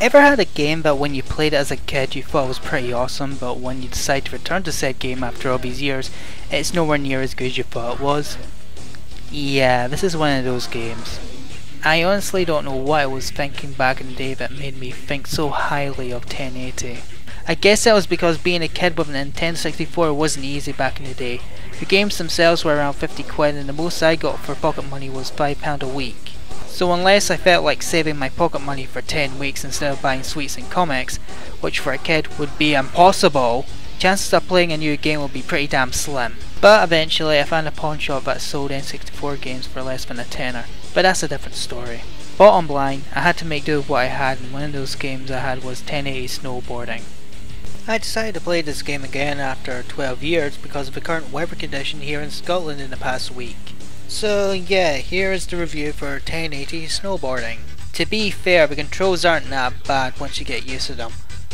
Ever had a game that when you played it as a kid you thought was pretty awesome, but when you decide to return to said game after all these years, it's nowhere near as good as you thought it was? Yeah, this is one of those games. I honestly don't know what I was thinking back in the day that made me think so highly of 1080. I guess that was because being a kid with a Nintendo 64 wasn't easy back in the day. The games themselves were around 50 quid and the most I got for pocket money was £5 a week. So unless I felt like saving my pocket money for 10 weeks instead of buying sweets and comics, which for a kid would be impossible, chances of playing a new game would be pretty damn slim. But eventually I found a pawn shop that sold N64 games for less than a tenner, but that's a different story. Bottom line, I had to make do with what I had and one of those games I had was 1080 snowboarding. I decided to play this game again after 12 years because of the current weather condition here in Scotland in the past week. So yeah, here is the review for 1080 snowboarding. To be fair, the controls aren't that bad once you get used to them.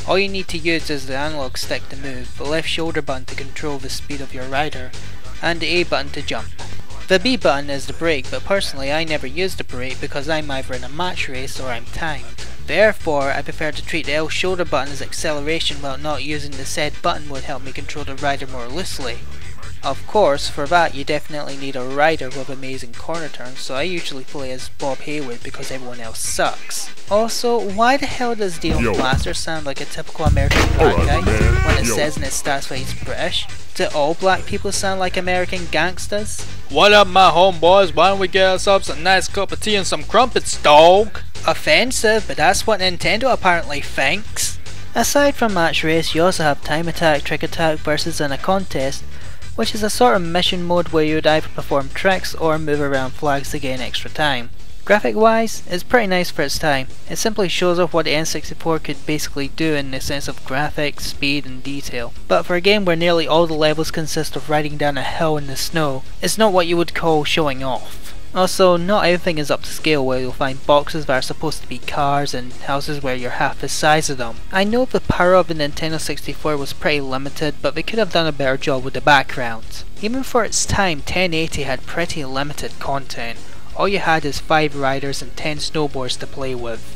All you need to use is the analog stick to move, the left shoulder button to control the speed of your rider, and the A button to jump. The B button is the brake, but personally I never use the brake because I'm either in a match race or I'm timed. Therefore, I prefer to treat the L shoulder button as acceleration while not using the said button would help me control the rider more loosely. Of course, for that you definitely need a rider with amazing corner turns, so I usually play as Rob Haywood because everyone else sucks. Also, why the hell does Dion Blaster sound like a typical American black guy when it Yo. says in its stats that he's British? Do all black people sound like American gangsters? What up my homeboys, why don't we get ourselves a nice cup of tea and some crumpets, dog? Offensive, but that's what Nintendo apparently thinks. Aside from Match Race, you also have Time Attack, Trick Attack versus in a contest, which is a sort of mission mode where you would either perform tricks or move around flags to gain extra time. Graphic wise, it's pretty nice for its time. It simply shows off what the N64 could basically do in the sense of graphics, speed and detail. But for a game where nearly all the levels consist of riding down a hill in the snow, it's not what you would call showing off. Also, not everything is up to scale where you'll find boxes that are supposed to be cars and houses where you're half the size of them. I know the power of the Nintendo 64 was pretty limited, but they could have done a better job with the backgrounds. Even for its time, 1080 had pretty limited content. All you had is 5 riders and 10 snowboards to play with.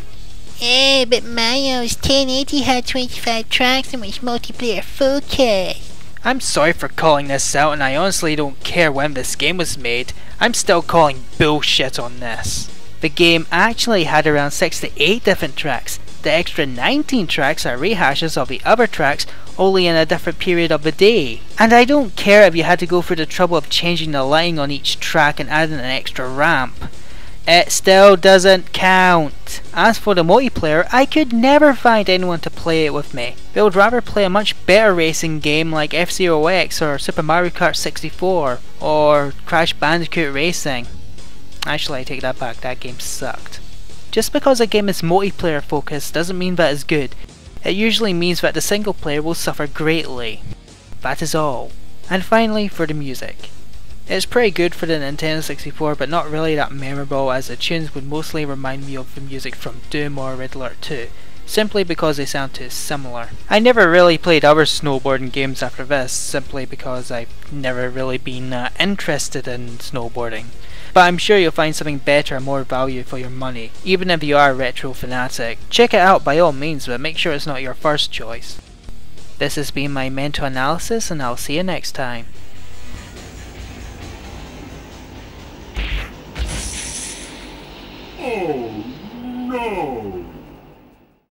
Eh, but Mario's 1080 had 25 tracks and was multiplayer focused. I'm sorry for calling this out and I honestly don't care when this game was made, I'm still calling bullshit on this. The game actually had around 6 to 8 different tracks, the extra 19 tracks are rehashes of the other tracks only in a different period of the day. And I don't care if you had to go through the trouble of changing the lighting on each track and adding an extra ramp. It still doesn't count. As for the multiplayer, I could never find anyone to play it with me. They would rather play a much better racing game like F-Zero X or Super Mario Kart 64 or Crash Bandicoot Racing. Actually, I take that back, that game sucked. Just because a game is multiplayer focused doesn't mean that it's good. It usually means that the single player will suffer greatly. That is all. And finally, for the music. It's pretty good for the Nintendo 64 but not really that memorable as the tunes would mostly remind me of the music from Doom or Riddler 2, simply because they sound too similar. I never really played other snowboarding games after this, simply because I've never really been uh, interested in snowboarding. But I'm sure you'll find something better and more value for your money, even if you are a retro fanatic. Check it out by all means, but make sure it's not your first choice. This has been my mental analysis and I'll see you next time. Oh, no!